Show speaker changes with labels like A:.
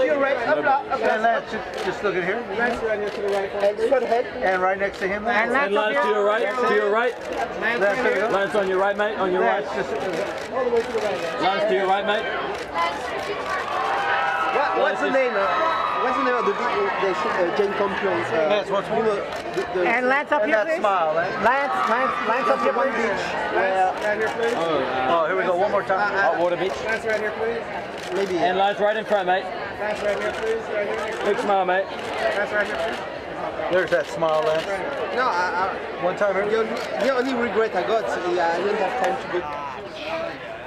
A: to your right. Up, up, up.
B: And Lance, just, just look at here.
A: Lance right here to the right. And straight ahead.
B: And right next to him.
C: And
B: Lance.
C: Lance
D: And
C: up
D: Lance to your right, to your right.
A: Lance
B: Lance,
A: right
B: there you
A: here.
B: go.
D: Lance on your right, mate, on your right.
B: Just,
A: All the way to the right.
D: Lance to your right, mate.
A: What, what's the name? Uh, what's the name of the, the, uh, Jane Campion? Uh,
B: Lance, what's
A: you know, the, the,
C: And Lance up
B: and
C: here, please.
B: smile, Lance.
C: Lance, Lance, Lance up here,
A: One
C: please.
A: beach. Lance, right here, please.
B: Oh, here we go. One more time.
D: Hot water beach.
A: Lance right here, please. Maybe.
D: And Lance right in front, mate.
A: Lance right here, please. Right here.
D: Big smile, mate.
A: Lance right here, please.
B: There's that smile, Lance.
A: No, I,
B: One time
A: I, the, only, the only regret I got, yeah, I didn't have time to go